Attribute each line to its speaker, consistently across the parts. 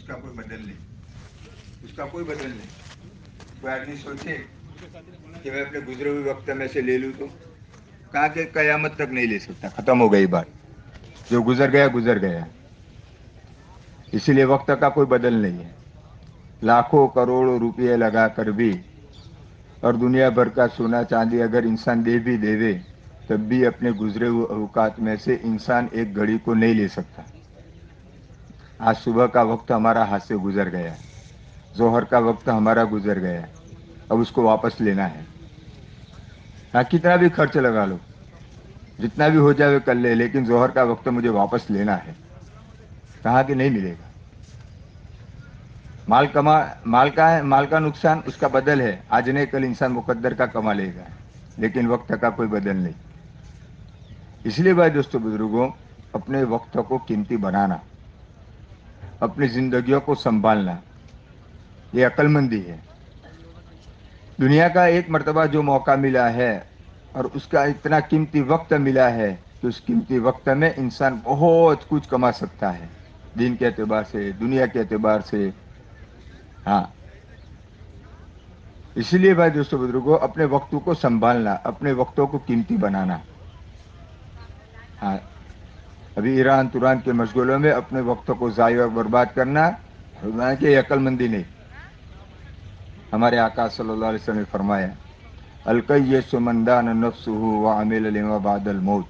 Speaker 1: उसका कोई बदल नहीं। उसका कोई बदल नहीं। कोई आदमी सोचे कि मैं अपने गुजरे हुए वक्त में से ले लूँ तो? कहा कि कयामत तक नहीं ले सकता। खत्म हो गई बात। जो गुजर गया गुजर गया। इसीलिए वक्त का कोई बदल नहीं है। लाखों करोड़ों रुपये लगा कर भी और दुनिया भर का सोना चांदी अगर इंसान दे भी देवे, तब भी अपने गुजरे हुए अवकात में से इंसान एक घड़ी को नहीं ले सकता। आज सुबह का वक्त हमारा हाथ से गुजर गया जोहर का वक्त हमारा गुजर गया अब उसको वापस लेना है। हाँ कितना भी खर्च लगा लो। जितना भी हो जाए कर ले, लेकिन जोहर का वक्त मुझे वापस लेना है। कहा कि नहीं मिलेगा? माल कमा, माल का है, माल का नुकसान उसका बदल है। आज नहीं, कल इंसान मुकद्दर का कमा लेगा। लेकिन वक्त का कोई बदल नहीं। इसलिए भाई दोस्तों, बुज़ुर्गों, अपने वक्त को कीमती बनाना। अपनी जिंदगियों को संभालना। ये अक्लमंदी है। दुनिया का एक मरतबा जो मौका मिला है और उसका इतना कीमती वक्त मिला है कि उस कीमती वक्त में इंसान बहुत कुछ कमा सकता है। दिन के अतबार से, दुनिया के अतबार से। हाँ। इसलिए भाई दोस्तों, बुज़ुर्गों, अपने वक्तों को संभालना, अपने वक्तों को कीमती बनाना। हाँ। अभी ईरान तुरान के मशगूलों में अपने वक्तों को ज़ाय बर्बाद करना के अक्लमंदी नहीं। हमारे आका सल्लल्लाहु अलैहि वसल्लम ने फरमाया अलकय सुमंदान नफ्सहु व अमिल लिमा बादल मौत।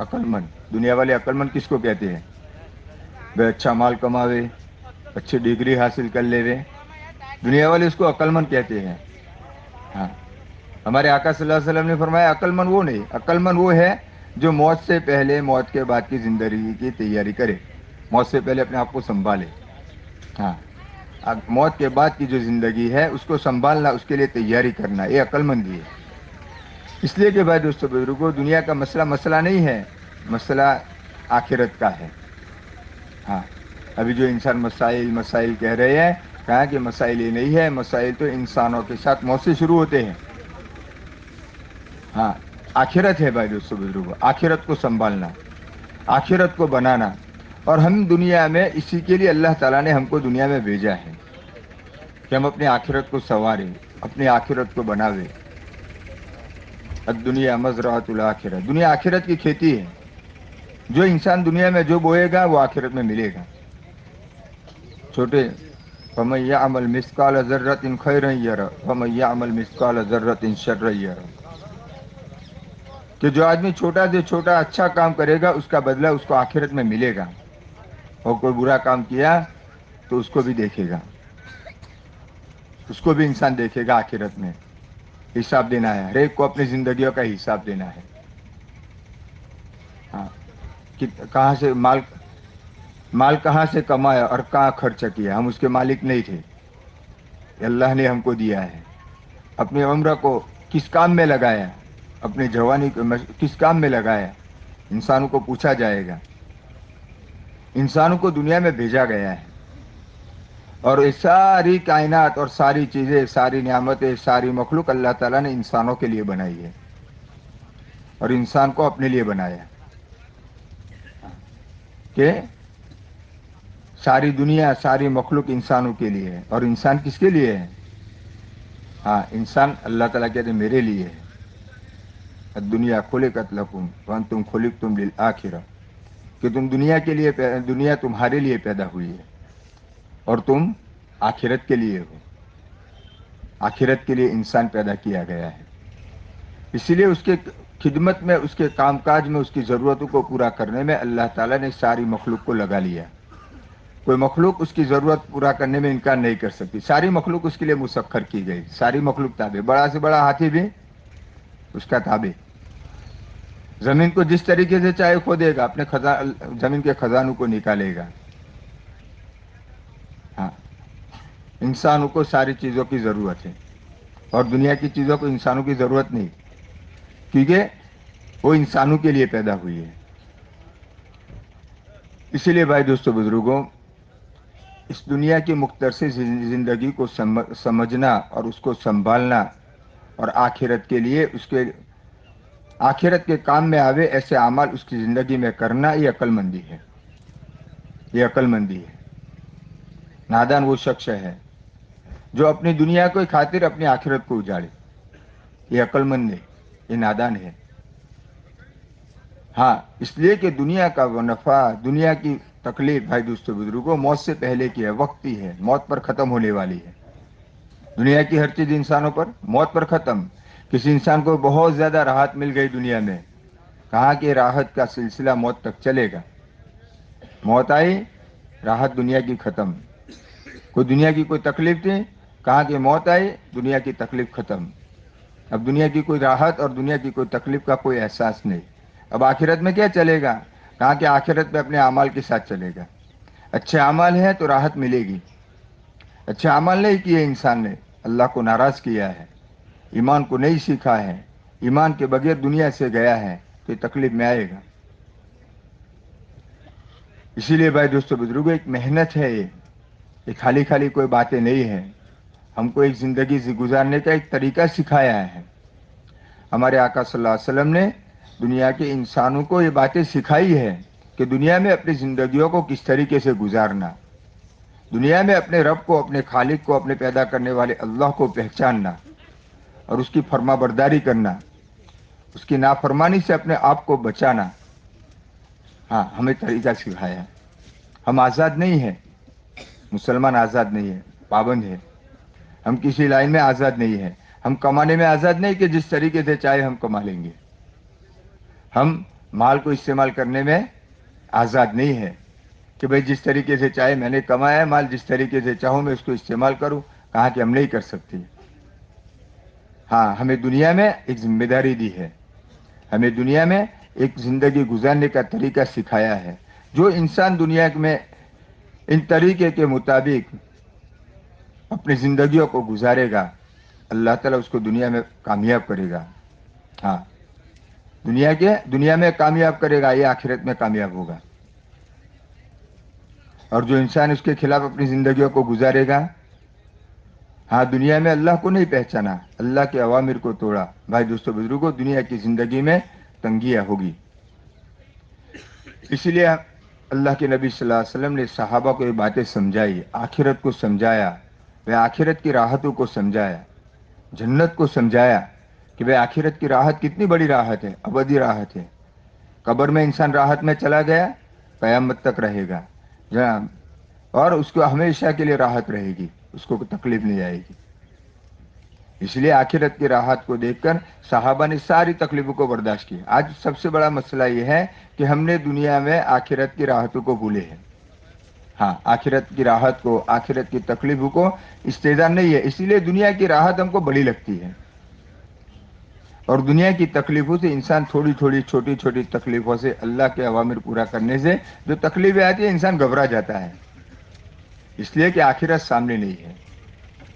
Speaker 1: अक्लमंद, दुनिया वाले अक्लमंद किसको कहते हैं? वे अच्छा माल कमावे, अच्छी डिग्री हासिल कर लेवे। दुनिया वाले उसको अक्लमंद कहते हैं। हाँ। हमारे आका सल्लल्लाहु अलैहि वसल्लम ने फरमाया, अक्लमंद वो नहीं, अक्लमंद वो है जो मौत से पहले, मौत के बाद की ज़िंदगी की तैयारी करे, मौत से पहले अपने आप को संभाले। हाँ। अब मौत के बाद की जो ज़िंदगी है, उसको संभालना, उसके लिए तैयारी करना, ये अक्लमंदी है इसलिए कि भाई दोस्तों, बुज़ुर्गों, दुनिया का मसला मसला नहीं है, मसला आखिरत का है। हाँ। अभी जो इंसान मसाइल मसाइल कह रहे हैं, कहा कि मसाइल ये नहीं है, मसाइल तो इंसानों के साथ मौत से शुरू होते हैं। हाँ। आखिरत है भाई दोस्तों, बुज़ुर्गों, आखिरत को संभालना, आखिरत को बनाना, और हम दुनिया में इसी के लिए अल्लाह ताला ने हमको दुनिया में भेजा है कि हम अपनी आखिरत को संवारें, अपनी आखिरत को बनावे। दुनिया मजरातुल आखिरत। दुनिया आखिरत की खेती है। जो इंसान दुनिया में जो बोएगा, वो आखिरत में मिलेगा। छोटे, फमैया अमल मिसकाल जर्रत इन खैर फमैया अमल मिसकाल जर्रत इन शर्र कि जो आदमी छोटा से छोटा अच्छा काम करेगा, उसका बदला उसको आखिरत में मिलेगा। और कोई बुरा काम किया तो उसको भी देखेगा। उसको भी इंसान देखेगा आखिरत में। हिसाब देना है। हरेक को अपनी ज़िंदगी का हिसाब देना है। हाँ। कि कहाँ से माल माल कहाँ से कमाया और कहाँ खर्च किया। हम उसके मालिक नहीं थे। अल्लाह ने हमको दिया है। अपनी उम्र को किस काम में लगाया? अपनी जवानी को किस काम में लगाया? इंसानों को पूछा जाएगा। इंसानों को दुनिया में भेजा गया है। और ये सारी कायनात और सारी चीज़ें, सारी नियामतें, सारी मखलूक अल्लाह ताला ने इंसानों के लिए बनाई है। और इंसान को अपने लिए बनाया कि? सारी दुनिया, सारी मखलूक इंसानों के लिए है। और इंसान किसके लिए है? हाँ इंसान अल्लाह ताला कहते मेरे लिए है। दुनिया खुले कतलकुम वन तुम खुलिक तुम लिल आखिरा। कि तुम दुनिया के लिए दुनिया तुम्हारे लिए पैदा हुई है, और तुम आखिरत के लिए हो। आखिरत के लिए इंसान पैदा किया गया है। इसीलिए उसके खिदमत में, उसके कामकाज में, उसकी ज़रूरतों को पूरा करने में अल्लाह ताला ने सारी मखलूक को लगा लिया। कोई मखलूक उसकी ज़रूरत पूरा करने में इनकार नहीं कर सकती। सारी मखलूक उसके लिए मुसक्खर की गई। सारी मखलूक ताबे। बड़ा से बड़ा हाथी भी उसका ताबे। ज़मीन को जिस तरीके से चाहे खोदेगा अपने खजा, ज़मीन के खजानों को निकालेगा। हाँ। इंसानों को सारी चीज़ों की ज़रूरत है। और दुनिया की चीज़ों को इंसानों की ज़रूरत नहीं, क्योंकि वो इंसानों के लिए पैदा हुई है। इसीलिए भाई दोस्तों, बुज़ुर्गों, इस दुनिया की मुख्तर से ज़िंदगी को समझना और उसको संभालना और आखिरत के लिए उसके, आखिरत के काम में आवे ऐसे अमाल उसकी ज़िंदगी में करना ये अक्लमंदी है। ये अक्लमंदी है। नादान वो शख्स है जो अपनी दुनिया को खातिर अपनी आखिरत को उजाड़े। ये अक्लमंद है, ये नादान है। हाँ इसलिए कि दुनिया का वो नफा, दुनिया की तकलीफ़ भाई दोस्तों बुज़ुर्गों, मौत से पहले की है, वक्त ही है। मौत पर खत्म होने वाली है। दुनिया की हर चीज़ इंसानों पर, मौत पर खत्म। किसी इंसान को बहुत ज़्यादा राहत मिल गई दुनिया में। कहा कि राहत का सिलसिला मौत तक चलेगा। मौत आई, राहत दुनिया की खत्म। कोई दुनिया की कोई तकलीफ़ थी, कहा कि मौत आई, दुनिया की तकलीफ़ खत्म। अब दुनिया की कोई राहत और दुनिया की कोई तकलीफ़ का कोई एहसास नहीं। अब आखिरत में क्या चलेगा? कहा कि आखिरत में अपने अमाल के साथ चलेगा। अच्छे अमाल है तो राहत मिलेगी। अच्छे, अमल नहीं किए इंसान ने। अल्लाह को नाराज़ किया है। ईमान को नहीं सीखा है। ईमान के बगैर दुनिया से गया है तो तकलीफ़ में आएगा। इसीलिए भाई दोस्तों, बुज़ुर्ग, एक मेहनत है ये। ये खाली खाली कोई बातें नहीं है। हमको एक ज़िंदगी से गुजारने का एक तरीका सिखाया है। हमारे आका सल्लल्लाहु अलैहि वसल्लम ने दुनिया के इंसानों को ये बातें सिखाई है कि दुनिया में अपनी ज़िंदगियों को किस तरीके से गुजारना। दुनिया में अपने रब को, अपने खालिक को, अपने पैदा करने वाले अल्लाह को पहचानना और उसकी फर्मा बरदारी करना, उसकी नाफरमानी से अपने आप को बचाना। हाँ हमें तरीका सिखाया हम आज़ाद नहीं है। मुसलमान आज़ाद नहीं है। पाबंद है। हम किसी लाइन में आज़ाद नहीं है। हम कमाने में आज़ाद नहीं कि जिस तरीके से चाहे हम कमा लेंगे। हम माल को इस्तेमाल करने में आज़ाद नहीं है। कि भाई जिस तरीके से चाहे मैंने कमाया है, माल जिस तरीके से चाहूँ मैं उसको इस्तेमाल करूँ। कहा कि हम नहीं कर सकते। हाँ हमें दुनिया में एक ज़िम्मेदारी दी है। हमें दुनिया में एक ज़िंदगी गुजारने का तरीका सिखाया है। जो इंसान दुनिया में इन तरीके के मुताबिक अपनी ज़िंदगियों को गुजारेगा, अल्लाह ताला उसको दुनिया में कामयाब करेगा। हाँ दुनिया के, दुनिया में कामयाब करेगा, ये आखिरत में कामयाब होगा। और जो इंसान उसके खिलाफ अपनी ज़िंदगी को गुजारेगा? हाँ दुनिया में अल्लाह को नहीं पहचाना। अल्लाह के अवामिर को तोड़ा। भाई दोस्तों, बुज़ुर्गों, दुनिया की ज़िंदगी में तंगियाँ होगी। इसलिए अल्लाह के नबी सल्लल्लाहु अलैहि वसल्लम ने सहाबा को ये बातें समझाई, आखिरत को समझाया वह आखिरत की राहतों को समझाया, जन्नत को समझाया कि भाई आखिरत की राहत कितनी बड़ी राहत है अवधि राहत है। कब्र में इंसान राहत में चला गया, कयामत तक रहेगा। जहाँ और उसको हमेशा के लिए राहत रहेगी, उसको तकलीफ़ नहीं आएगी। इसलिए आखिरत की राहत को देखकर साहबा ने सारी तकलीफों को बर्दाश्त की आज सबसे बड़ा मसला यह है कि हमने दुनिया में आखिरत की राहतों को भूले हैं। हाँ आखिरत की राहत को, आखिरत की तकलीफों को इस्तेदार नहीं है। इसीलिए दुनिया की राहत हमको बड़ी लगती है। और दुनिया की तकलीफों से इंसान थोड़ी थोड़ी छोटी छोटी तकलीफों से अल्लाह के अवामिर पूरा करने से जो तकलीफें आती है, इंसान घबरा जाता है। इसलिए कि आखिरत सामने नहीं है।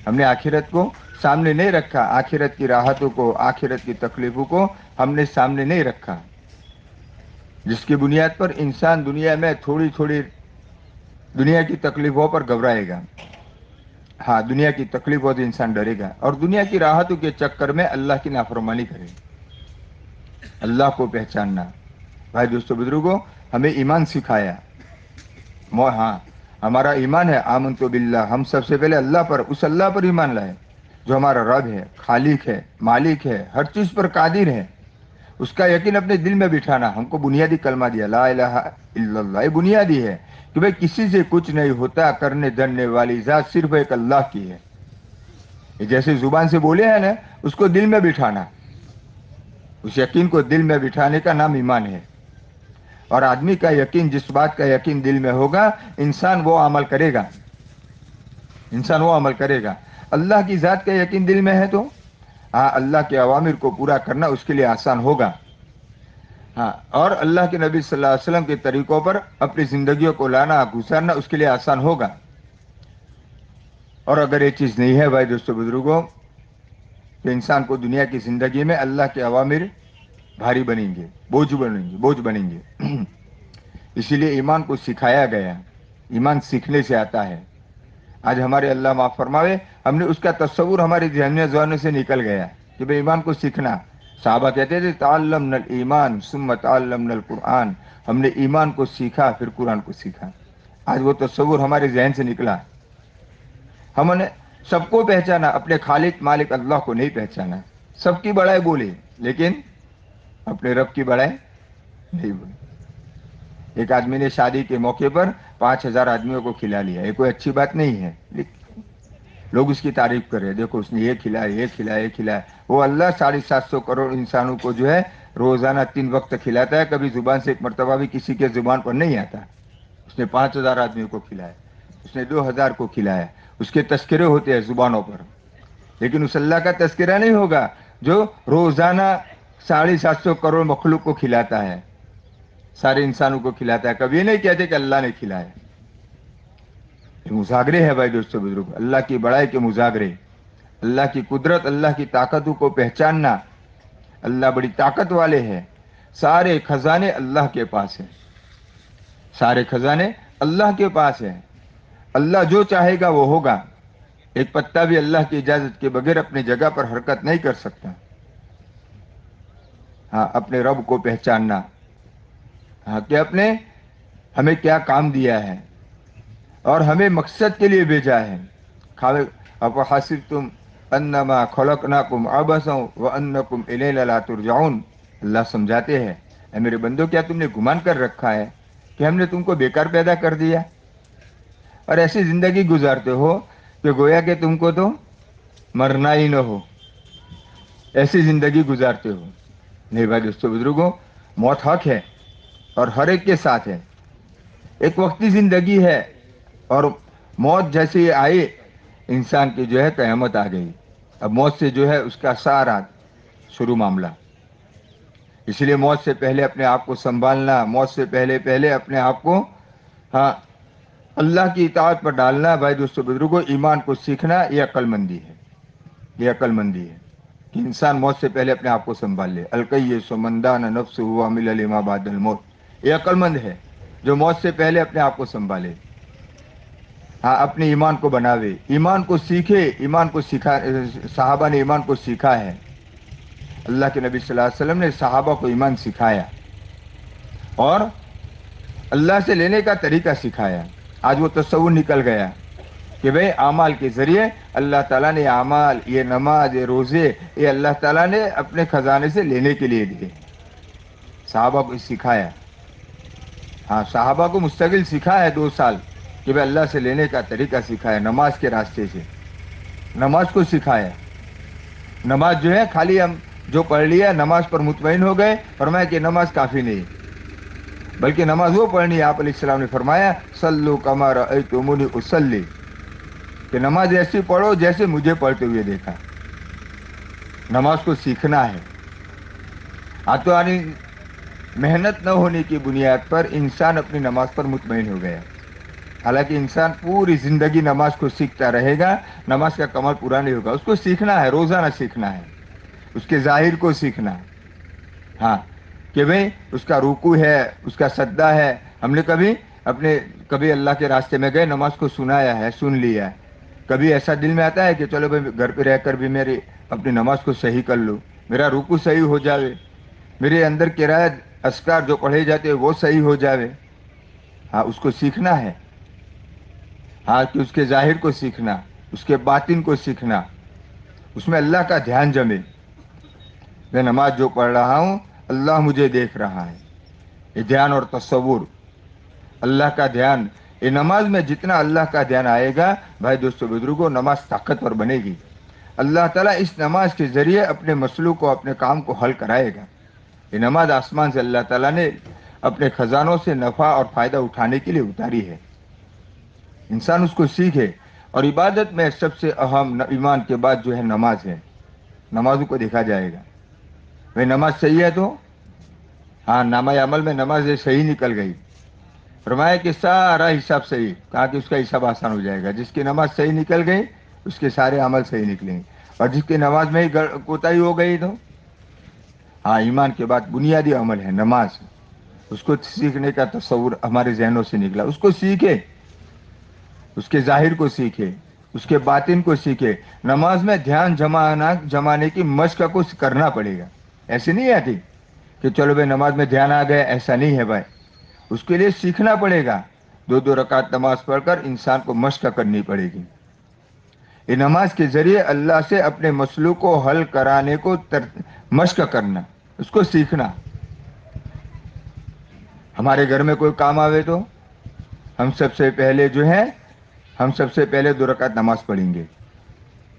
Speaker 1: हमने आखिरत को सामने नहीं रखा, आखिरत की राहतों को, आखिरत की तकलीफों को हमने सामने नहीं रखा। जिसकी बुनियाद पर इंसान दुनिया में थोड़ी थोड़ी दुनिया की तकलीफों पर घबराएगा। हाँ दुनिया की तकलीफों से इंसान डरेगा। और दुनिया की राहतों के चक्कर में अल्लाह की नाफरमानी करे। अल्लाह को पहचानना। भाई दोस्तों, बुजुर्गो, हमें ईमान सिखाया। हाँ हमारा ईमान है आमन तो बिल्ला। हम सबसे पहले अल्लाह पर, उस अल्लाह पर ईमान लाए, जो हमारा रब है, खालिक है, मालिक है, हर चीज़ पर कादिर है। उसका यकीन अपने दिल में बिठाना। हमको बुनियादी कलमा दिया, ला इलाहा ये बुनियादी है कि भाई किसी से कुछ नहीं होता, करने, धरने वाली जात सिर्फ़ एक अल्लाह की है। जैसे ज़ुबान से बोले हैं ना, उसको दिल में बिठाना। उस यकीन को दिल में बिठाने का नाम ईमान है। और आदमी का यकीन, जिस बात का यकीन दिल में होगा, इंसान वो अमल करेगा। इंसान वो अमल करेगा। अल्लाह की ज़ात का यकीन दिल में है तो? हाँ अल्लाह के अवामिर को पूरा करना उसके लिए आसान होगा। हाँ और अल्लाह के नबी सल्लल्लाहु अलैहि वसल्लम के तरीक़ों पर अपनी ज़िंदगियों को लाना गुजारना उसके लिए आसान होगा। और अगर ये चीज़ नहीं है भाई दोस्तों, बुज़ुर्गों तो इंसान को दुनिया की ज़िंदगी में अल्लाह के अवामिर भारी बनेंगे, बोझ बनेंगे बोझ बनेंगे। इसीलिए ईमान को सिखाया गया, ईमान सीखने से आता है। आज हमारे अल्लाह माफ़ फरमावे, हमने उसका तस्वुर हमारे जहनिया जवानों से निकल गया कि भाई ईमान को सीखना। साहबा कहते थे ताल्लम नल ईमान सुम ताल्लम नल कुरान हमने ईमान को सीखा, फिर कुरान को सीखा। आज वो तस्वुर हमारे जहन से निकला। हमने सबको पहचाना, अपने खालिक मालिक अल्लाह को नहीं पहचाना। सबकी बड़ाई बोली, लेकिन अपने रब की बड़ाई नहीं बोली। एक आदमी ने शादी के मौके पर पाँच हज़ार आदमियों को खिला लिया। ये कोई अच्छी बात नहीं है। लोग उसकी तारीफ़ कर रहे हैं। देखो, उसने ये खिलाया ये खिलाया ये खिलाया वो अल्लाह साढ़े सात सौ करोड़ इंसानों को जो है रोज़ाना तीन वक्त खिलाता है। कभी ज़ुबान से एक मरतबा भी किसी के ज़ुबान पर नहीं आता। उसने पाँच हज़ार आदमियों को खिलाया। उसने दो हज़ार को खिलाया। उसके तस्करे होते हैं जुबानों पर। लेकिन उस अल्लाह का तस्करा नहीं होगा जो रोज़ाना साढ़े सात सौ करोड़ मखलूक को खिलाता है। सारे इंसानों को खिलाता है। कभी नहीं कहते कि अल्लाह ने खिलाया। मुजागरे है भाई दोस्तों, बुज़ुर्ग। अल्लाह की बड़ाई के मुजागरे। अल्लाह की कुदरत, अल्लाह की ताकतों को पहचानना। अल्लाह बड़ी ताकत वाले हैं। सारे खजाने अल्लाह के पास है। सारे खजाने अल्लाह के पास है। अल्लाह जो चाहेगा वो होगा। एक पत्ता भी अल्लाह की इजाज़त के बगैर अपनी जगह पर हरकत नहीं कर सकता। हाँ अपने रब को पहचानना। हाँ कि अपने, हमें क्या काम दिया है? और हमें मकसद के लिए भेजा है। खावे अब हासिब तुम अन्नमा खलक नाकुम अबसों व अन्नकुम तुरजाउन अल्लाह समझाते हैं मेरे बंदो, क्या तुमने गुमान कर रखा है कि हमने तुमको बेकार पैदा कर दिया? और ऐसी ज़िंदगी गुजारते हो कि गोया कि तुमको तो मरना ही न हो। ऐसी ज़िंदगी गुजारते हो। नहीं भाई दोस्तों, बुज़ुर्गों, मौत हक है। और हर एक के साथ है। एक वक्ती ज़िंदगी है और मौत जैसे आई इंसान की जो है कयामत आ गई। अब मौत से जो है उसका सारा शुरू मामला। इसलिए मौत से पहले अपने आप को संभालना, मौत से पहले पहले अपने आप को हाँ अल्लाह की इतात पर डालना, भाई दोस्तों, बुज़ुर्गों, ईमान को सीखना, ये अक्लमंदी है। ये अक्लमंदी है कि इंसान मौत से पहले अपने आप को संभाल ले। अलकई सोमंदा नफ्स हुआ मिल मौत ये अक्लमंद है, जो मौत से पहले अपने आप को संभाले। हाँ अपने ईमान को बनावे। ईमान को सीखे, ईमान को सीखा, साहबा ने ईमान को सीखा है। अल्लाह के नबी सल्लल्लाहु अलैहि वसल्लम ने साहबा को ईमान सिखाया। और अल्लाह से लेने का तरीका सिखाया। आज वो तस्वुर निकल गया कि भाई अमाल के ज़रिए अल्लाह ताला ने अमाल ये नमाज़, ये रोज़े, ये अल्लाह ताला ने अपने ख़जाने से लेने के लिए दिए। साहबा को सिखाया। हाँ साहबा को मुस्तकिल सीखा है दो साल कि भाई अल्लाह से लेने का तरीका सिखाया नमाज़ के रास्ते से। नमाज़ को सिखाया नमाज़ जो है, खाली हम जो पढ़ लिया, नमाज़ पर मुतमिन हो गए, फरमाया कि नमाज़ काफ़ी नहीं। बल्कि नमाज़ वो पढ़नी है, आप सलाम ने फरमाया, सल्लु कमार तुमनी उसल्ली। कि नमाज़ ऐसी पढ़ो जैसे मुझे पढ़ते हुए देखा। नमाज़ को सीखना है। आ तो मेहनत न होने की बुनियाद पर इंसान अपनी नमाज़ पर मुतमिन हो गया। हालाँकि इंसान पूरी ज़िंदगी नमाज़ को सीखता रहेगा, नमाज़ का कमल पूरा नहीं होगा। उसको सीखना है, रोज़ाना सीखना है। उसके ज़ाहिर को सीखना है। हाँ कि भाई, उसका रुकू है, उसका सद्दा है। हमने कभी अपने, कभी अल्लाह के रास्ते में गए, नमाज़ को सुनाया है, सुन लिया है। कभी ऐसा दिल में आता है कि चलो भाई, घर पे रहकर भी मेरी अपनी नमाज़ को सही कर लूँ। मेरा रुकू सही हो जावे। मेरे अंदर किराया अस्कार जो पढ़े जाते हैं, वो सही हो जावे। हाँ उसको सीखना है। हाँ कि उसके ज़ाहिर को सीखना, उसके बातिन को सीखना। उसमें अल्लाह का ध्यान जमे। मैं नमाज़ जो पढ़ रहा हूँ, अल्लाह मुझे देख रहा है। ये ध्यान और तस्वुर। अल्लाह का ध्यान। ये नमाज़ में जितना अल्लाह का ध्यान आएगा, भाई दोस्तों, बुज़ुर्गों, नमाज़ ताकतवर बनेगी। अल्लाह ताला इस नमाज़ के ज़रिए अपने मसलों को, अपने काम को हल कराएगा। ये नमाज़ आसमान से अल्लाह ताला ने अपने ख़जानों से नफ़ा और फ़ायदा उठाने के लिए उतारी है। इंसान उसको सीखे और इबादत में सबसे अहम ईमान के बाद जो है नमाज़ है। नमाजों को देखा जाएगा। भाई नमाज़ सही है तो? हाँ नामा अमल में नमाज़ सही निकल गई। फरमाया कि सारा हिसाब सही। कहा कि उसका हिसाब आसान हो जाएगा। जिसकी नमाज़ सही निकल गई, उसके सारे अमल सही निकलेंगे। और जिसकी नमाज़ में ही कोताही हो गई तो? हाँ ईमान के बाद बुनियादी अमल है, नमाज़। उसको सीखने का तस्वुर हमारे जहनों से निकला। उसको सीखे, उसके ज़ाहिर को सीखे, उसके बातिन को सीखे। नमाज़ में ध्यान जमाना, जमाने की मश्क को करना पड़ेगा। ऐसे नहीं आती कि चलो भाई, नमाज़ में ध्यान आ गया, ऐसा नहीं है भाई। उसके लिए सीखना पड़ेगा। दो दो रकात नमाज़ पढ़कर इंसान को मश्क करनी पड़ेगी। ये नमाज़ के ज़रिए अल्लाह से अपने मसलों को हल कराने को मश्क करना। उसको सीखना। हमारे घर में कोई काम आवे तो हम सबसे पहले जो है, हम सबसे पहले दो रकात नमाज़ पढ़ेंगे।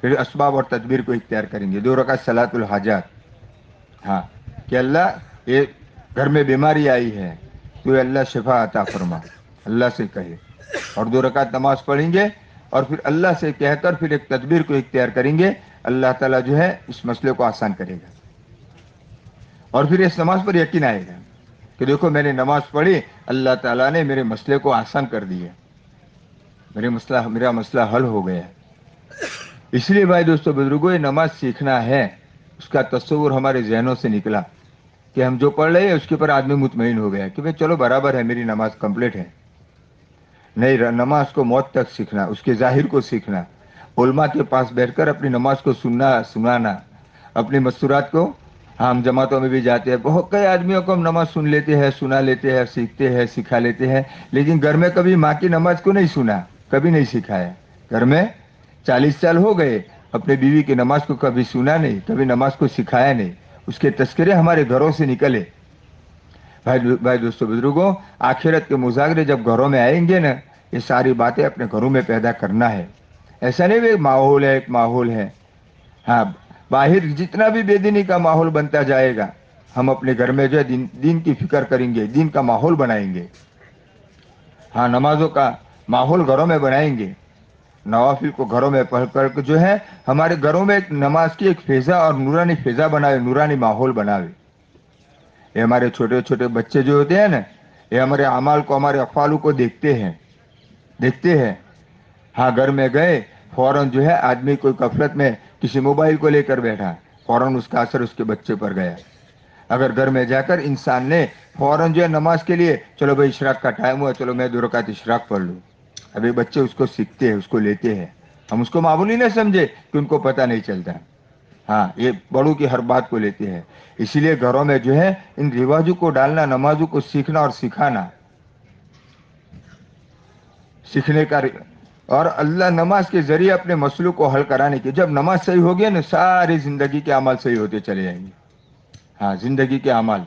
Speaker 1: फिर इसबाब और तदबीर को इख्तियार करेंगे। दो रकात सलातुल हाजात। हाँ कि अल्लाह ये घर में बीमारी आई है तो अल्लाह शिफा अता फरमा, अल्लाह से कहे। और दो रकात नमाज़ पढ़ेंगे और फिर अल्लाह से कहकर फिर एक तदबीर को इख्तियार करेंगे। अल्लाह ताला जो है इस मसले को आसान करेगा। और फिर इस नमाज़ पर यकीन आएगा कि देखो मैंने नमाज़ पढ़ी, अल्लाह ताला ने मेरे मसले को आसान कर दिया। मेरे मसला, मेरा मसला हल हो गया। इसलिए भाई दोस्तों, बुजुर्गो, ये नमाज़ सीखना है। उसका तस्वुर हमारे जहनों से निकला कि हम जो पढ़ रहे हैं, उसके ऊपर आदमी मुतमिन हो गया कि भाई चलो बराबर है, मेरी नमाज़ कंप्लीट है। नहीं नमाज़ को मौत तक सीखना, उसके ज़ाहिर को सीखना, उलमा के पास बैठकर अपनी नमाज़ को सुनना, सुनाना, अपनी मस्तूरात को हम जमातों में भी जाते हैं। बहुत कई आदमियों को हम नमाज़ सुन लेते हैं, सुना लेते हैं, सीखते हैं, सिखा लेते हैं, लेकिन घर में कभी माँ की नमाज़ को नहीं सुना, कभी नहीं सिखाया। घर में चालीस साल हो गए, अपने बीवी की नमाज़ को कभी सुना नहीं, कभी नमाज़ को सिखाया नहीं। उसके तस्करे हमारे घरों से निकले। भाई भाई दोस्तों, बुज़ुर्गों, आखिरत के मुजागरे जब घरों में आएँगे ना, ये सारी बातें अपने घरों में पैदा करना है। ऐसा नहीं एक माहौल है, एक माहौल है। हाँ बाहर जितना भी बेदीनी का माहौल बनता जाएगा हम अपने घर में जो है दिन, दिन की फ़िक्र करेंगे दिन का माहौल बनाएँगे। हाँ नमाजों का माहौल घरों में बनाएँगे। नवाफिल को घरों में पढ़ कर जो है हमारे घरों में एक नमाज़ की एक फेजा और नूरानी फेजा बनावे नूरानी माहौल बनावे। ये हमारे छोटे छोटे बच्चे जो होते हैं ना ये हमारे अमाल को हमारे अफालू को देखते हैं। देखते हैं। हाँ घर में गए फ़ौरन जो है आदमी कोई कफलत में किसी मोबाइल को लेकर बैठा, फ़ौरन उसका असर उसके बच्चे पर गया। अगर घर में जाकर इंसान ने फ़ौरन जो है नमाज़ के लिए, चलो भाई इशराक का टाइम हुआ, चलो मैं दो रकात इशराक पढ़ लूँ। अभी बच्चे उसको सीखते हैं, उसको लेते हैं। हम उसको मामूली नहीं समझे कि उनको पता नहीं चलता। हाँ ये बड़ों की हर बात को लेते हैं। इसीलिए घरों में जो है, इन रिवाजों को डालना, नमाजों को सीखना और सिखाना। सीखने का और अल्लाह नमाज़ के ज़रिए अपने मसलों को हल कराने की, जब नमाज़ सही होगी ना, सारी ज़िंदगी के अमल सही होते चले जाएँगे। हाँ ज़िंदगी के अमल।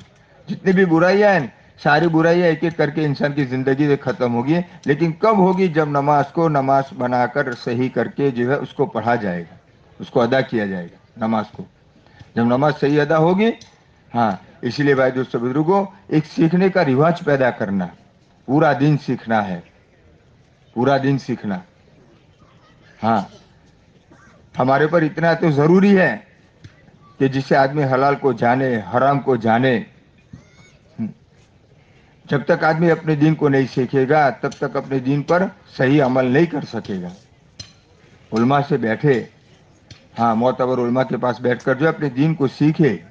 Speaker 1: जितनी भी बुराइयाँ हैं, सारी बुराइयाँ एक एक करके इंसान की ज़िंदगी से ख़त्म होगी, लेकिन कब होगी जब नमाज़ को नमाज़ बनाकर सही करके जो है उसको पढ़ा जाएगा, उसको अदा किया जाएगा, नमाज़ को। जब नमाज़ सही अदा होगी हाँ इसीलिए भाई दोस्तों, बुजुर्गो, एक सीखने का रिवाज पैदा करना, पूरा दिन सीखना है, पूरा दिन सीखना। हाँ। हमारे पर इतना तो ज़रूरी है कि जिसे आदमी हलाल को जाने, हराम को जाने। जब तक आदमी अपने दिन को नहीं सीखेगा, तब तक अपने दिन पर सही अमल नहीं कर सकेगा। उल्मा से बैठे। हाँ मोतबर उल्मा के पास बैठकर जो अपने दिन को सीखे,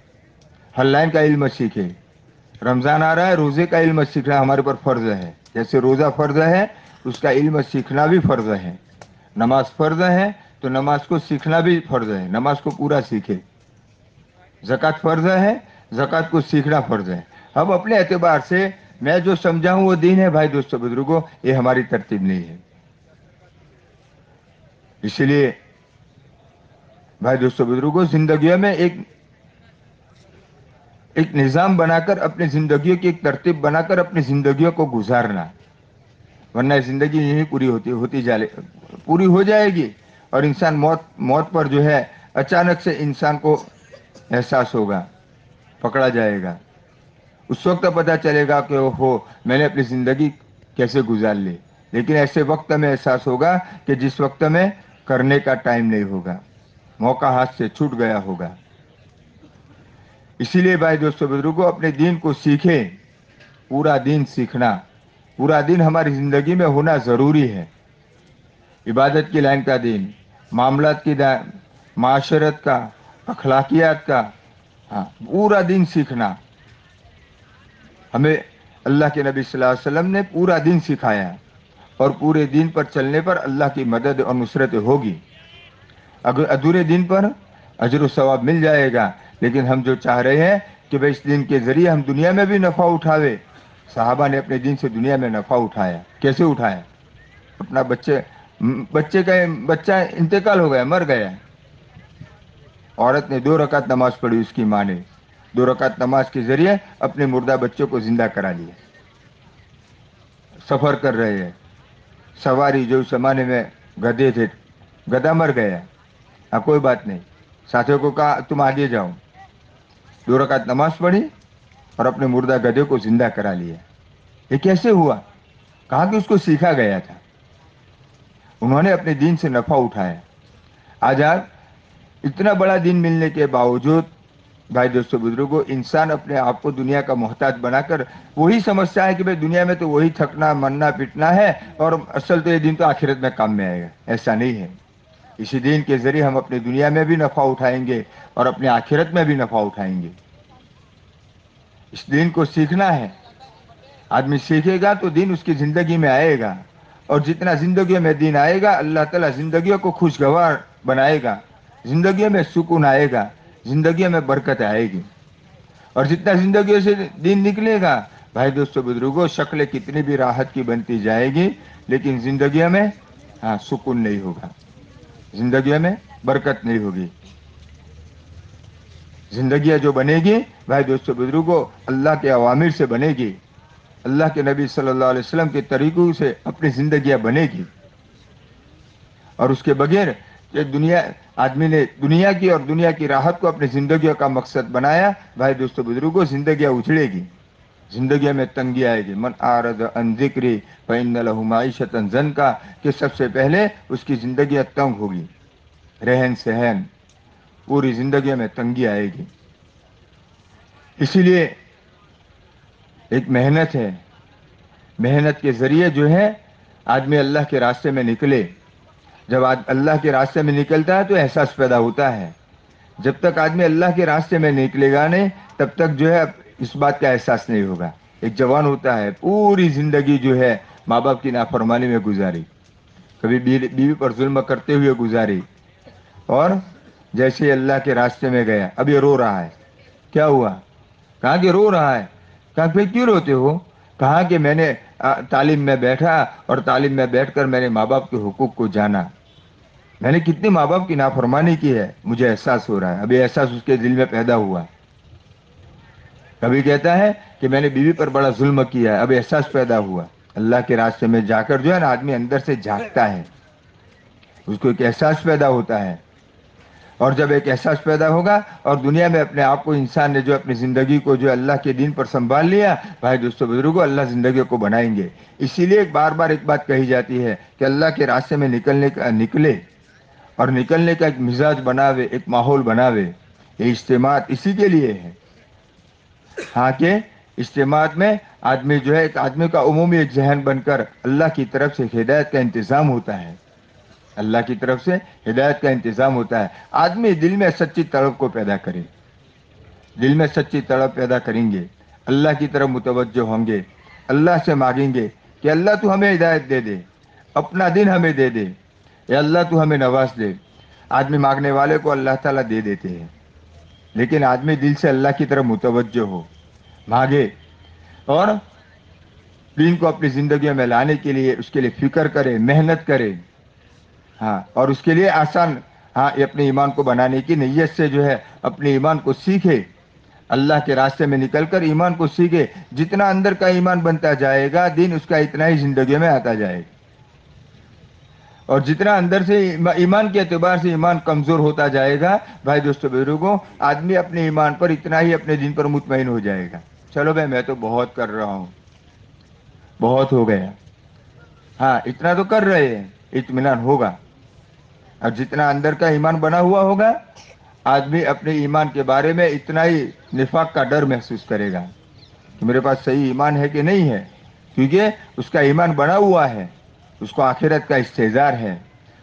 Speaker 1: हल्लाइन का इल्म सीखे। रमज़ान आ रहा है, रोज़े का इल्म सीखना हमारे पर फ़र्ज़ है। जैसे रोज़ा फ़र्ज़ है, उसका इल्म सीखना भी फ़र्ज़ है। नमाज़ फ़र्ज़ है तो नमाज़ को सीखना भी फ़र्ज़ है, नमाज़ को पूरा सीखे। जक़ात फ़र्ज़ है, जक़ात को सीखना फ़र्ज़ है। हम अपने एतबार से मैं जो समझा हूँ वो दीन है, भाई दोस्तों, बुजुर्गो, ये हमारी तरतीब नहीं है। इसलिए, भाई दोस्तों, बुजुर्गो ज़िंदगी में एक एक निज़ाम बनाकर अपनी ज़िंदगी की एक तरतीब बनाकर अपनी ज़िंदगी को गुजारना। वरना ज़िंदगी यही पूरी होती होती जा पूरी हो जाएगी। और इंसान मौत मौत पर जो है, अचानक से इंसान को एहसास होगा, पकड़ा जाएगा। उस वक्त पता चलेगा कि हो मैंने अपनी ज़िंदगी कैसे गुजार ली। लेकिन ऐसे वक्त में एहसास होगा कि जिस वक्त में करने का टाइम नहीं होगा, मौका हाथ से छूट गया होगा। इसीलिए भाई दोस्तों, बुज़ुर्गों, अपने दिन को सीखें, पूरा दिन सीखना। पूरा दिन हमारी ज़िंदगी में होना ज़रूरी है। इबादत की लाइन का दिन, मामलात की माशरत का, अखलाकियात का हाँ पूरा दिन सीखना। हमें अल्लाह के नबी सल्लल्लाहु अलैहि वसल्लम ने पूरा दिन सिखाया और पूरे दिन पर चलने पर अल्लाह की मदद और नुसरत होगी। अगर अधूरे दिन पर अजर सवाब मिल जाएगा, लेकिन हम जो चाह रहे हैं कि भाई इस दिन के ज़रिए हम दुनिया में भी नफ़ा उठावे साहबा ने अपने दिन से दुनिया में नफ़ा उठाया। कैसे उठाया? अपना बच्चे बच्चे का बच्चा इंतकाल हो गया, मर गया। औरत ने दो रकात नमाज़ पढ़ी, उसकी माँ ने। दो रकात नमाज़ के ज़रिए अपने मुर्दा बच्चों को ज़िंदा करा लिया। सफ़र कर रहे हैं। सवारी जो जमाने में गधे थे, गधा मर गया। हाँ कोई बात नहीं। साथियों को कहा, तुम आगे जाओ। दो रकात नमाज़ पढ़ी और अपने मुर्दा गधे को ज़िंदा करा लिया ये कैसे हुआ? कहा कि उसको सीखा गया था? उन्होंने अपने दिन से नफा उठाया। आज आप इतना बड़ा दिन मिलने के बावजूद, भाई दोस्तों बुजुर्गो, इंसान अपने आप को दुनिया का मोहताज बनाकर, वही समझता है कि भाई दुनिया में तो वही थकना, मरना, पिटना है, और असल तो ये दिन तो आखिरत में काम में आएगा। ऐसा नहीं है। इसी दिन के ज़रिए हम अपनी दुनिया में भी नफा उठाएँगे और अपने आखिरत में भी नफा उठाएँगे। इस दिन को सीखना है। आदमी सीखेगा तो दिन उसकी ज़िंदगी में आएगा। और जितना ज़िंदगी में दिन आएगा, अल्लाह ताला ज़िंदगी को खुशगवार बनाएगा। ज़िंदगी में सुकून आएगा ज़िंदगी में बरकत आएगी। और जितना ज़िंदगी से दिन निकलेगा, भाई दोस्तों, बुजुर्गो, शक्ल कितनी भी राहत की बनती जाएगी, लेकिन ज़िंदगी में हाँ सुकून नहीं होगा। ज़िंदगी में बरकत नहीं होगी। ज़िंदगी जो बनेगी भाई दोस्तों बुजुर्गो, अल्लाह के अवामिर से बनेगी। अल्लाह के नबी सल्लल्लाहु अलैहि वसल्लम के तरीकों से अपनी जिंदगियाँ बनेगी। और उसके बगैर ये दुनिया, आदमी ने दुनिया की और दुनिया की राहत को अपनी ज़िंदगी का मकसद बनाया भाई दोस्तों बुजुर्गो जिंदगियाँ उछड़ेगी ज़िंदगी में तंगी आएगी। मन आरद अन जिक्री फ़ैनमाईशत जन का कि सबसे पहले उसकी ज़िंदगी तंग होगी। रहन सहन। पूरी ज़िंदगी में तंगी आएगी। इसीलिए एक मेहनत है। मेहनत के ज़रिए जो है, आदमी अल्लाह के रास्ते में निकले। जब आज अल्लाह के रास्ते में निकलता है तो एहसास पैदा होता है। जब तक आदमी अल्लाह के रास्ते में निकलेगा नहीं, तब तक जो है, इस बात का एहसास नहीं होगा। एक जवान होता है, पूरी ज़िंदगी जो है माँ बाप की नाफरमानी में गुजारी। कभी बीवी पर जुल्म करते हुए गुजारी। और जैसे अल्लाह के रास्ते में गया। अब ये रो रहा है। क्या हुआ? कहा कि रो रहा है। कहा, फिर क्यों रोते हो? कहा कि मैंने तालीम में बैठा और तालीम में बैठकर मैंने माँ बाप के हुकूक को जाना। मैंने कितने माँ बाप की नाफरमानी की है, मुझे एहसास हो रहा है। अभी एहसास उसके दिल में पैदा हुआ। कभी कहता है कि मैंने बीवी पर बड़ा जुल्म किया है, अब एहसास पैदा हुआ। अल्लाह के रास्ते में जाकर जो है ना, आदमी अंदर से जागता है। उसको एक एहसास पैदा होता है। और जब एक एहसास पैदा होगा और दुनिया में अपने आप को इंसान ने जो अपनी ज़िंदगी को जो अल्लाह के दिन पर संभाल लिया, भाई दोस्तों, बुजुर्गो, अल्लाह ज़िंदगी को बनाएँगे। इसीलिए बार बार एक बात कही जाती है कि अल्लाह के रास्ते में निकलने का, निकले और निकलने का एक मिजाज बनावे, एक माहौल बनावे, ये इज्तम इसी के लिए है। हाँ के इज्तम में आदमी जो है, एक आदमी का उमूमी एक जहन बनकर अल्लाह की तरफ़ से हिदायत का इंतज़ाम होता है। अल्लाह की तरफ़ से हिदायत का इंतज़ाम होता है। आदमी दिल में सच्ची तड़प को पैदा करे। दिल में सच्ची तड़प पैदा करेंगे। अल्लाह की तरफ़ मुतवजह होंगे। अल्लाह से मांगेंगे कि अल्लाह तू हमें हिदायत दे दे, अपना दिन हमें दे दे। या अल्लाह तू हमें नवाज़ दे। आदमी मांगने वाले को अल्लाह ताला दे देते हैं। लेकिन आदमी दिल से अल्लाह की तरफ़ मुतवजह हो, मांगे और दीन को अपनी ज़िंदगी में लाने के लिए, उसके लिए फ़िक्र करे, मेहनत करे। हाँ और उसके लिए आसान हाँ ये अपने ईमान को बनाने की नीयत से जो है, अपने ईमान को सीखे। अल्लाह के रास्ते में निकलकर ईमान को सीखे। जितना अंदर का ईमान बनता जाएगा, दिन उसका इतना ही ज़िंदगी में आता जाएगा। और जितना अंदर से ईमान के अतबार से ईमान कमज़ोर होता जाएगा, भाई दोस्तों, बुज़ुर्गों, आदमी अपने ईमान पर इतना ही अपने दिन पर मुतमिन हो जाएगा। चलो भाई, मैं तो बहुत कर रहा हूँ। बहुत हो गया। हाँ इतना तो कर रहे हैं। इतमान होगा। और जितना अंदर का ईमान बना हुआ होगा, आदमी अपने ईमान के बारे में इतना ही निफाक का डर महसूस करेगा कि मेरे पास सही ईमान है कि नहीं है। क्योंकि उसका ईमान बना हुआ है, उसको आखिरत का इस्तेजार है,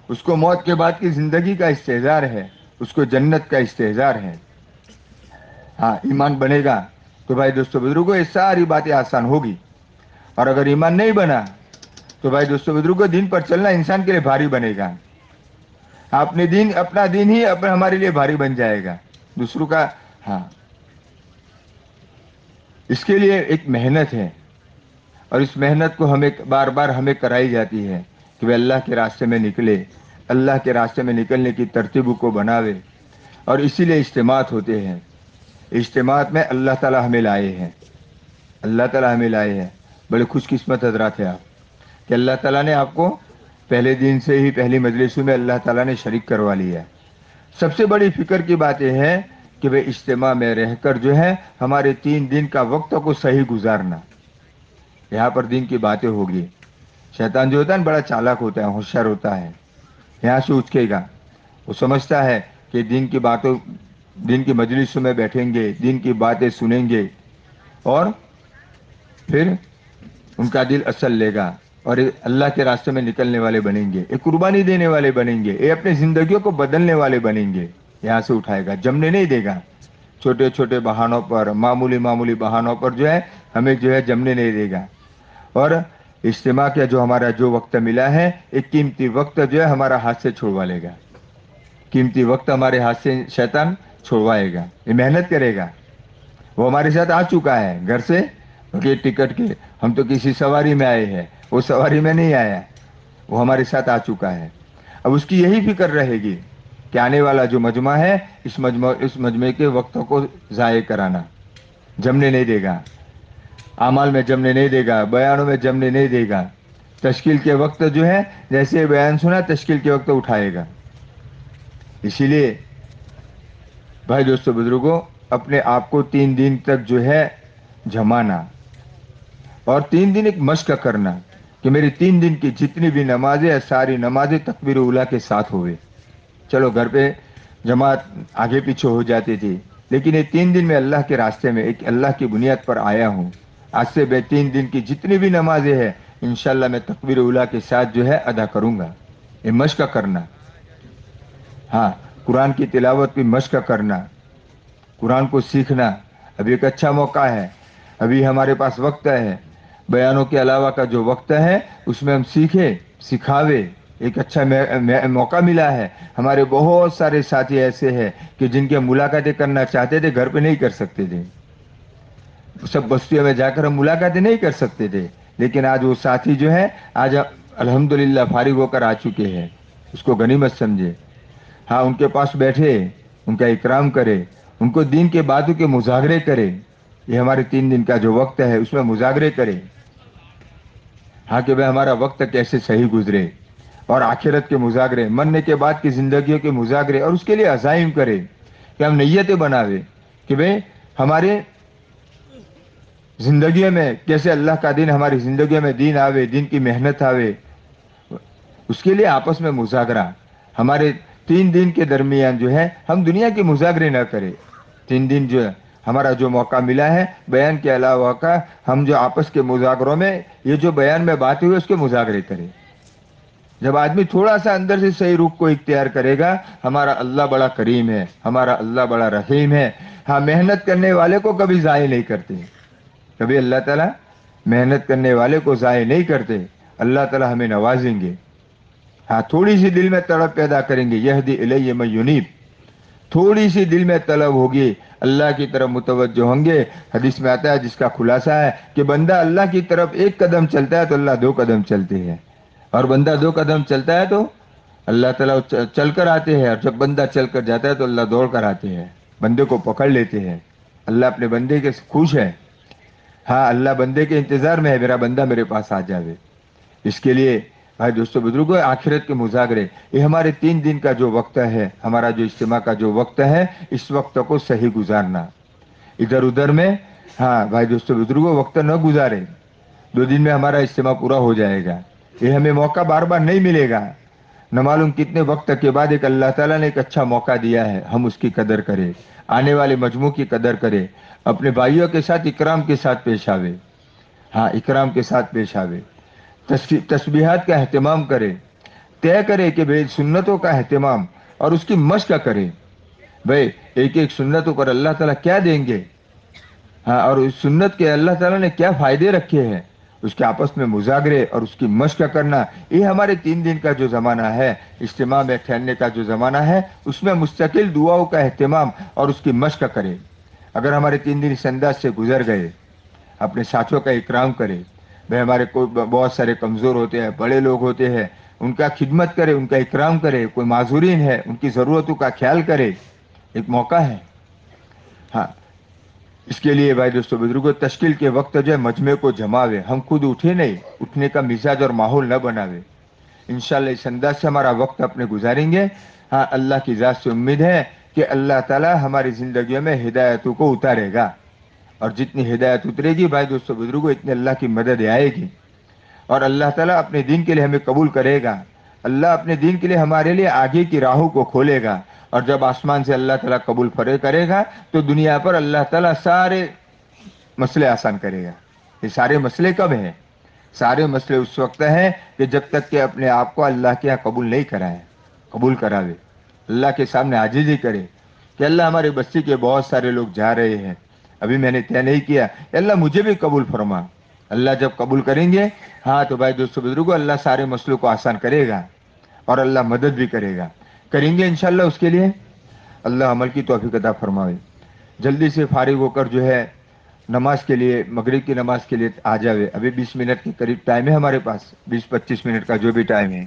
Speaker 1: उसको मौत के बाद की ज़िंदगी का इस्तेजार है, उसको जन्नत का इस्तेजार है। हाँ ईमान बनेगा तो भाई दोस्तों, बुजुर्गो, ये सारी बातें आसान होगी। और अगर ईमान नहीं बना तो भाई दोस्तों, बुजुर्गो, दिन पर चलना इंसान के लिए भारी बनेगा। अपने दिन, अपना दिन ही अपने हमारे लिए भारी बन जाएगा। दूसरों का हाँ। इसके लिए एक मेहनत है। और इस मेहनत को हमें बार बार हमें कराई जाती है कि वे अल्लाह के रास्ते में निकले, अल्लाह के रास्ते में निकलने की तरतीब को बनावे और इसीलिए इज्तमात होते हैं। इज्तमात में अल्लाह ताला हमें लाए हैं। अल्लाह ताला हमें लाए हैं। बड़े खुशकिस्मत हजरात है आप। कि अल्लाह ताला ने आपको पहले दिन से ही पहली मजलिसों में अल्लाह ताला ने शरीक करवा लिया सबसे बड़ी फ़िक्र की बात यह है कि वे इज्तमा में रहकर जो है, हमारे तीन दिन का वक्त को सही गुजारना। यहाँ पर दिन की बातें होगी। शैतान जो होता है बड़ा चालाक होता है, होशियार होता है। यहाँ से उचकेगा वो समझता है कि दिन की बातों, दिन की मजलिसों में बैठेंगे, दिन की बातें सुनेंगे और फिर उनका दिल असल लेगा। और अल्लाह के रास्ते में निकलने वाले बनेंगे, ये कुर्बानी देने वाले बनेंगे, ये अपने जिंदगियों को बदलने वाले बनेंगे, यहाँ से उठाएगा, जमने नहीं देगा। छोटे छोटे बहानों पर मामूली मामूली बहानों पर जो है, हमें जो है जमने नहीं देगा। और इज्तम का जो हमारा जो वक्त मिला है एक कीमती वक्त जो है हमारा हाथ से छोड़वा लेगा। कीमती वक्त हमारे हाथ से शैतान छोड़वाएगा, ये मेहनत करेगा। वो हमारे साथ आ चुका है घर से टिकट के। हम तो किसी सवारी में आए हैं। वो सवारी में नहीं आया वो हमारे साथ आ चुका है। अब उसकी यही फ़िक्र रहेगी कि आने वाला जो मजमा है, इस मजमा, इस मजमे के वक्तों को ज़ाय कराना। जमने नहीं देगा। आमाल में जमने नहीं देगा। बयानों में जमने नहीं देगा। तश्कील के वक्त जो है, जैसे बयान सुना, तश्कील के वक्त उठाएगा। इसीलिए, भाई दोस्तों, बुज़ुर्गों, अपने आप को तीन दिन तक जो है, जमाना। और तीन दिन एक मश्क करना। कि मेरी तीन दिन की जितनी भी नमाजें है, सारी नमाजें तकबीर उला के साथ हुए चलो घर पे जमात आगे पीछे हो जाती थी, लेकिन ये तीन दिन में अल्लाह के रास्ते में एक अल्लाह की बुनियाद पर आया हूँ। आज से मैं तीन दिन की जितनी भी नमाजें हैं इनशाला मैं तकबीर उला के साथ जो है अदा करूँगा। ये मश्क करना। हाँ कुरान की तिलावत भी मश्क करना। कुरान को सीखना। अभी एक अच्छा मौका है। अभी हमारे पास वक्त है। बयानों के अलावा का जो वक्त है, उसमें हम सीखे, सिखावे। एक अच्छा मौका मिला है। हमारे बहुत सारे साथी ऐसे हैं कि जिनके मुलाकातें करना चाहते थे, घर पे नहीं कर सकते थे। सब बस्तियों में जाकर हम मुलाकातें नहीं कर सकते थे। लेकिन आज वो साथी जो है, आज अल्हम्दुलिल्लाह फारिग होकर आ चुके हैं। उसको गनीमत समझे। हाँ उनके पास बैठे, उनका इकराम करे, उनको दिन के बातों के मुजागरे करे। ये हमारे तीन दिन का जो वक्त है, उसमें मुजागरे करे। हाँ कि भाई हमारा वक्त कैसे सही गुजरे और आखिरत के मुजागरे, मरने के बाद की जिंदगियों के मुजागरे और उसके लिए अजाइम करे कि हम नीयतें बनावे कि भाई हमारे ज़िंदगी में कैसे अल्लाह का दिन हमारी ज़िंदगी में दिन आवे, दिन की मेहनत आवे, उसके लिए आपस में मुजागरा। हमारे तीन दिन के दरमियान जो है, हम दुनिया के मुजागरे ना करें। तीन दिन जो है हमारा जो मौका मिला है, बयान के अलावा का, हम जो आपस के मुजागरों में, ये जो बयान में बात हुई, उसके मुजागरे करें। जब आदमी थोड़ा सा अंदर से सही रुख को इख्तियार करेगा, हमारा अल्लाह बड़ा करीम है, हमारा अल्लाह बड़ा रहीम है। हाँ मेहनत करने वाले को कभी ज़ाय नहीं करते। कभी अल्लाह ताला मेहनत करने वाले को ज़ाय नहीं करते। अल्लाह ताला हमें नवाजेंगे। हाँ थोड़ी सी दिल में तड़प पैदा करेंगे। यह दी मैं यूनीब थोड़ी सी दिल में तलब होगी। अल्लाह की तरफ़ मुतवजह होंगे। हदीस में आता है, जिसका खुलासा है कि बंदा अल्लाह की तरफ़ एक कदम चलता है तो अल्लाह दो कदम चलते हैं। और बंदा दो कदम चलता है तो अल्लाह तला चल कर आते हैं और जब बंदा चल कर जाता है तो अल्लाह दौड़ कर आते हैं। बंदे को पकड़ लेते हैं। अल्लाह अपने बंदे के खुश है। हाँ अल्लाह बंदे के इंतज़ार में है। मेरा बंदा मेरे पास आ जावे। इसके लिए भाई दोस्तों बुज़ुर्ग, आखिरत के मुजागरे। ये हमारे तीन दिन का जो वक्त है, हमारा जो इज्तम का जो वक्त है, इस वक्त को सही गुजारना। इधर उधर में हाँ भाई दोस्तों बुजुर्गो, वक्त न गुजारे। दो दिन में हमारा इज्तम पूरा हो जाएगा। ये हमें मौका बार बार नहीं मिलेगा। न मालूम कितने वक्त के बाद एक अल्लाह ताला ने एक अच्छा मौका दिया है, हम उसकी कदर करें। आने वाले मजमू की कदर करें। अपने भाइयों के साथ, इकराम के साथ पेश आवे। हाँ इकराम के साथ पेश आवे। तस्बीहात का अहतमाम करे। तय करे कि भाई, सुन्नतों का अहतमाम और उसकी मश्क करे। भाई एक एक सुन्नतों पर अल्लाह ताला क्या देंगे? हाँ और उस सुन्नत के अल्लाह ताला ने क्या फ़ायदे रखे हैं? उसके आपस में मुजागरे और उसकी मश्क करना। ये हमारे तीन दिन का जो ज़माना है, इज्तम में ठहरने का जो ज़माना है, उसमें मुस्तकिल दुआओं का अहतमाम और उसकी मश्क करे। अगर हमारे तीन दिन इस अंदाज से गुजर गए, अपने साथियों का इकराम करें भाई, हमारे कोई बहुत सारे कमज़ोर होते हैं, बड़े लोग होते हैं, उनका खिदमत करे, उनका इकराम करे, कोई माजूरीन है, उनकी ज़रूरतों का ख्याल करे, एक मौका है। हाँ इसके लिए भाई दोस्तों, बुज़ुर्गों, तश्किल के वक्त जो है, मजमे को जमावे। हम खुद उठे नहीं, उठने का मिजाज और माहौल न बनावे। इन इस अंदाज से हमारा वक्त अपने गुजारेंगे। हाँ अल्लाह की ज़ात से उम्मीद है कि अल्लाह ताला हमारी ज़िंदगी में हिदायतों को उतारेगा। और जितनी हिदायत उतरेगी भाई दोस्तों, बुज़ुर्गों, इतनी अल्लाह की मदद आएगी और अल्लाह ताला अपने दिन के लिए हमें कबूल करेगा। अल्लाह अपने दिन के लिए हमारे लिए आगे की राहों को खोलेगा। और जब आसमान से अल्लाह ताला कबूल फरे करेगा तो दुनिया पर अल्लाह ताला सारे मसले आसान करेगा। ये सारे मसले कब हैं? सारे मसले उस वक्त हैं कि जब तक के अपने आप को अल्लाह के यहाँ कबूल नहीं कराए, कबूल करावे। अल्लाह के सामने आजीजी करे कि अल्लाह हमारे बस्ती के बहुत सारे लोग जा रहे हैं। अभी मैंने तय नहीं किया। अल्लाह मुझे भी कबूल फरमा। अल्लाह जब कबूल करेंगे हाँ तो भाई दोस्तों बुजुर्गो, अल्लाह सारे मसलों को आसान करेगा और अल्लाह मदद भी करेगा। करेंगे इन उसके लिए? अल्लाह अमल की तोफ़ी अदा फरमाए जल्दी से फारिग होकर जो है, नमाज़ के लिए, मगरिब की नमाज़ के लिए आ जावे। अभी 20 मिनट के करीब टाइम है हमारे पास। 20-25 मिनट का जो भी टाइम है।